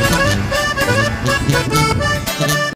Thank you.